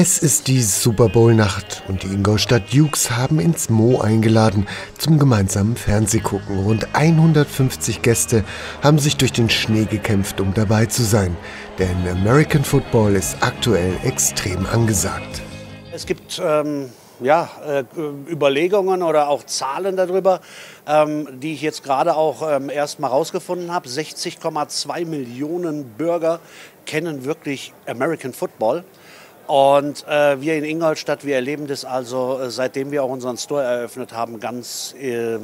Es ist die Super Bowl-Nacht und die Ingolstadt Dukes haben ins Mo eingeladen zum gemeinsamen Fernsehgucken. Rund 150 Gäste haben sich durch den Schnee gekämpft, um dabei zu sein. Denn American Football ist aktuell extrem angesagt. Es gibt ähm, ja, äh, Überlegungen oder auch Zahlen darüber, ähm, die ich jetzt gerade auch ähm, erst mal rausgefunden habe. 60,2 Millionen Bürger kennen wirklich American Football. Und äh, wir in Ingolstadt, wir erleben das also, äh, seitdem wir auch unseren Store eröffnet haben, ganz äh,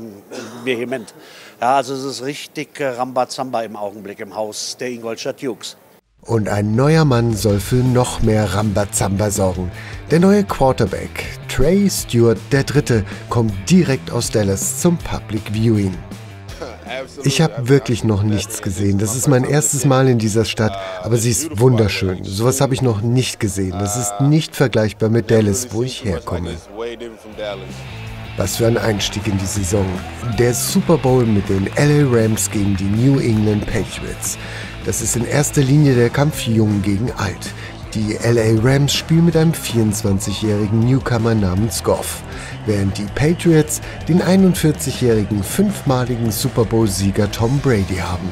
vehement. Ja, also es ist richtig Rambazamba im Augenblick im Haus der Ingolstadt Dukes. Und ein neuer Mann soll für noch mehr Rambazamba sorgen. Der neue Quarterback, Trey Stewart III., kommt direkt aus Dallas zum Public Viewing. Ich habe wirklich noch nichts gesehen. Das ist mein erstes Mal in dieser Stadt, aber sie ist wunderschön. Sowas habe ich noch nicht gesehen. Das ist nicht vergleichbar mit Dallas, wo ich herkomme. Was für ein Einstieg in die Saison. Der Super Bowl mit den LA Rams gegen die New England Patriots. Das ist in erster Linie der Kampf Jung gegen Alt. Die LA Rams spielen mit einem 24-jährigen Newcomer namens Goff, während die Patriots den 41-jährigen fünfmaligen Super Bowl-Sieger Tom Brady haben.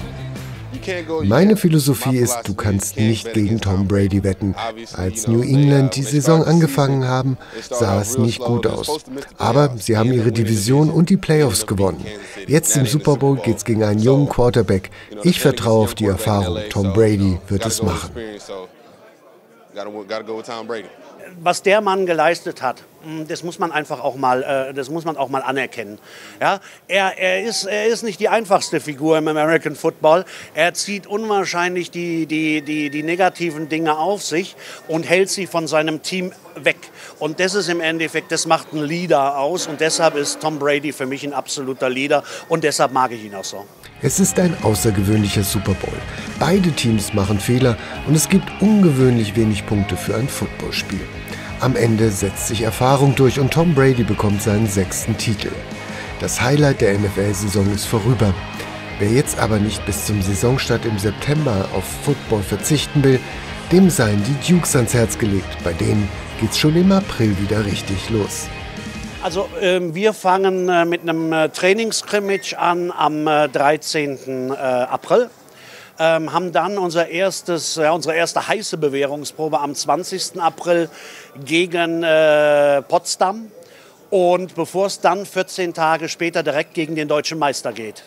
Meine Philosophie ist, du kannst nicht gegen Tom Brady wetten. Als New England die Saison angefangen haben, sah es nicht gut aus. Aber sie haben ihre Division und die Playoffs gewonnen. Jetzt im Super Bowl geht es gegen einen jungen Quarterback. Ich vertraue auf die Erfahrung. Tom Brady wird es machen. Gotta, go with Tom Brady. Was der Mann geleistet hat, hm, das muss man einfach auch mal, äh, das muss man auch mal anerkennen. Ja, er, er, ist, er ist nicht die einfachste Figur im American Football. Er zieht unwahrscheinlich die, die, die, die negativen Dinge auf sich und hält sie von seinem Team weg. Und das ist im Endeffekt, das macht einen Leader aus. Und deshalb ist Tom Brady für mich ein absoluter Leader. Und deshalb mag ich ihn auch so. Es ist ein außergewöhnlicher Super Bowl. Beide Teams machen Fehler und es gibt ungewöhnlich wenig Punkte für ein Footballspiel. Am Ende setzt sich Erfahrung durch und Tom Brady bekommt seinen sechsten Titel. Das Highlight der NFL-Saison ist vorüber. Wer jetzt aber nicht bis zum Saisonstart im September auf Football verzichten will, dem seien die Dukes ans Herz gelegt. Bei denen geht's schon im April wieder richtig los. Also äh, wir fangen äh, mit einem äh, Trainingscrimmage an am 13. Äh, äh, April. Ähm, haben dann unser erstes, ja, unsere erste heiße Bewährungsprobe am 20. April gegen äh, Potsdam. Und bevor es dann 14 Tage später direkt gegen den deutschen Meister geht.